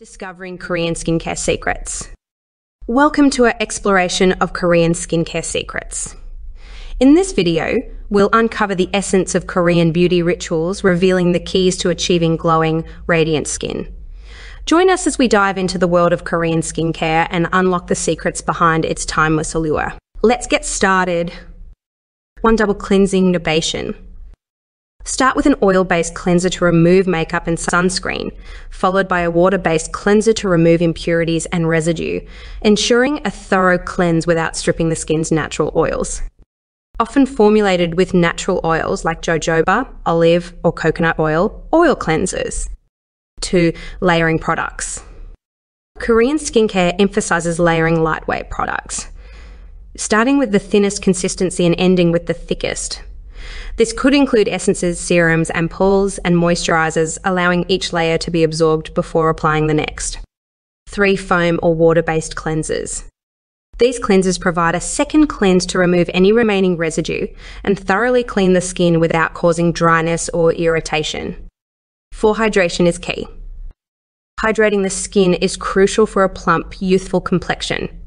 Discovering Korean skincare secrets. Welcome to our exploration of Korean skincare secrets. In this video, we'll uncover the essence of Korean beauty rituals, revealing the keys to achieving glowing, radiant skin. Join us as we dive into the world of Korean skincare and unlock the secrets behind its timeless allure. Let's get started. One double cleansing nobation. Start with an oil based cleanser to remove makeup and sunscreen, followed by a water based cleanser to remove impurities and residue, ensuring a thorough cleanse without stripping the skin's natural oils. Often formulated with natural oils like jojoba, olive, or coconut oil, oil cleansers. To layering products. Korean skincare emphasizes layering lightweight products, starting with the thinnest consistency and ending with the thickest. This could include essences, serums, ampoules, and moisturizers, allowing each layer to be absorbed before applying the next. Three foam or water based cleansers. These cleansers provide a second cleanse to remove any remaining residue and thoroughly clean the skin without causing dryness or irritation. For hydration is key. Hydrating the skin is crucial for a plump, youthful complexion.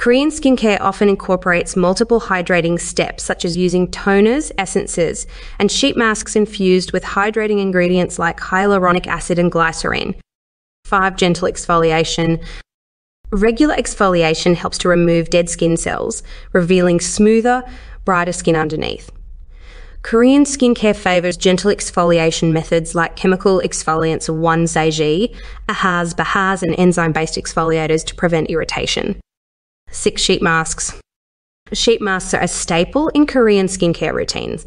Korean skincare often incorporates multiple hydrating steps, such as using toners, essences, and sheet masks infused with hydrating ingredients like hyaluronic acid and glycerin. 5. Gentle exfoliation. Regular exfoliation helps to remove dead skin cells, revealing smoother, brighter skin underneath. Korean skincare favors gentle exfoliation methods like chemical exfoliants of 1-Zaiji, AHAS, BAHAS, and enzyme based exfoliators to prevent irritation. Six sheet masks. Sheet masks are a staple in Korean skincare routines,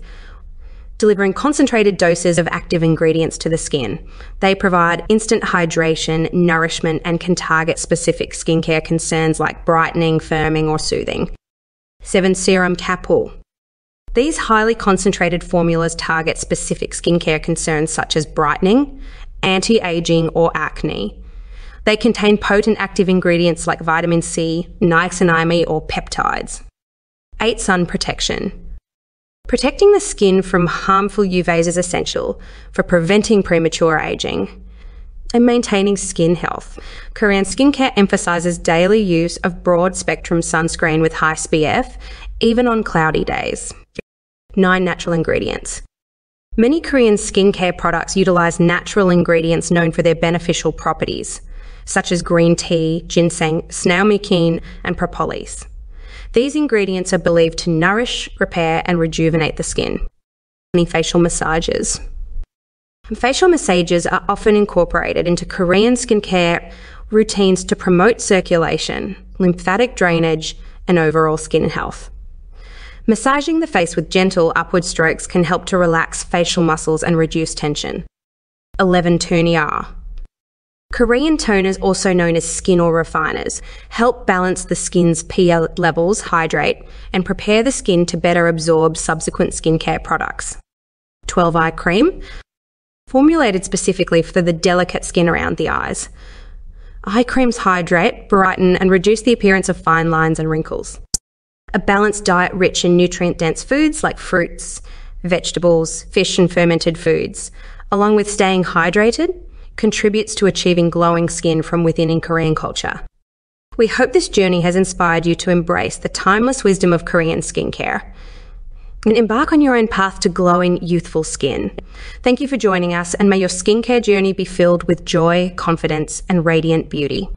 delivering concentrated doses of active ingredients to the skin. They provide instant hydration, nourishment, and can target specific skincare concerns like brightening, firming, or soothing. 7. Serum Kapul. These highly concentrated formulas target specific skincare concerns such as brightening, anti aging, or acne. They contain potent active ingredients like vitamin C, niacinamide, or peptides. 8. Sun protection. Protecting the skin from harmful UVs is essential for preventing premature aging and maintaining skin health. Korean skincare emphasizes daily use of broad spectrum sunscreen with high SPF, even on cloudy days. 9 natural ingredients. Many Korean skincare products utilize natural ingredients known for their beneficial properties such as green tea, ginseng, snail mucin, and propolis. These ingredients are believed to nourish, repair, and rejuvenate the skin. Facial massages. Facial massages are often incorporated into Korean skincare routines to promote circulation, lymphatic drainage, and overall skin health. Massaging the face with gentle upward strokes can help to relax facial muscles and reduce tension. 11 Toner. Korean toners, also known as skin or refiners, help balance the skin's pH levels, hydrate, and prepare the skin to better absorb subsequent skincare products. 12 Eye Cream, formulated specifically for the delicate skin around the eyes. Eye creams hydrate, brighten, and reduce the appearance of fine lines and wrinkles. A balanced diet rich in nutrient dense foods like fruits, vegetables, fish, and fermented foods, along with staying hydrated contributes to achieving glowing skin from within in Korean culture. We hope this journey has inspired you to embrace the timeless wisdom of Korean skincare and embark on your own path to glowing, youthful skin. Thank you for joining us, and may your skincare journey be filled with joy, confidence, and radiant beauty.